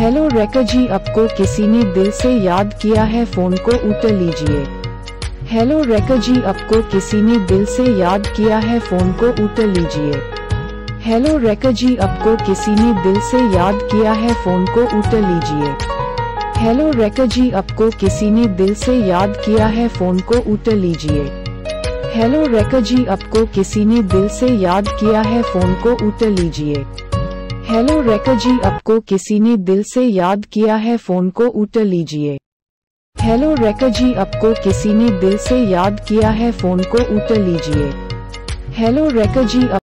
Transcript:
Hello रेका जी आपको किसी ने दिल से याद किया है, फ़ोन को उठा लीजिए। हेलो रेका जी आपको किसी ने दिल से याद किया है, फ़ोन को उठा लीजिए। हेलो रेका जी आपको किसी ने दिल से याद किया है, फ़ोन को उठा लीजिए। हेलो रेका जी आपको किसी ने दिल से याद किया है, फ़ोन को उठा लीजिए। हेलो रेका जी आपको किसी ने दिल से याद किया है, फ़ोन को उठा लीजिए। हेलो रेका जी आपको किसी ने दिल से याद किया है, फ़ोन को उठा लीजिए। हेलो रेका जी आपको किसी ने दिल से याद किया है, फ़ोन को उठा लीजिए। हेलो रेका जी